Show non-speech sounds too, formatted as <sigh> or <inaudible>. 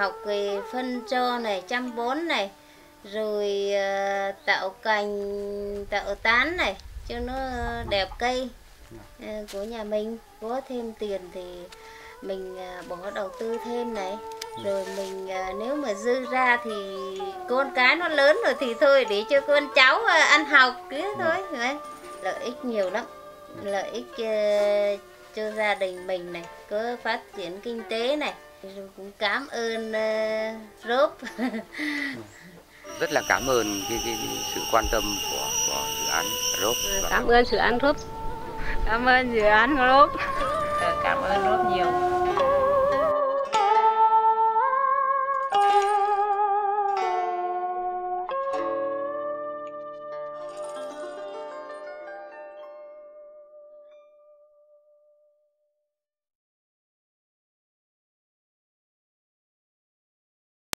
học về phân cho này chăm bón này rồi ờ, tạo cành tạo tán này cho nó đẹp cây ờ, của nhà mình. Có thêm tiền thì mình ờ, bỏ đầu tư thêm này. Rồi mình nếu mà dư ra thì con cái nó lớn rồi thì thôi để cho con cháu ăn học cứ thôi đấy. lợi ích nhiều lắm. Lợi ích cho gia đình mình này có phát triển kinh tế này rồi cũng cảm ơn uh, rốp <laughs> rất là cảm ơn cái, cái, cái sự quan tâm của, của dự án và cảm ơn sự ăn rút Cảm ơn dự án ơn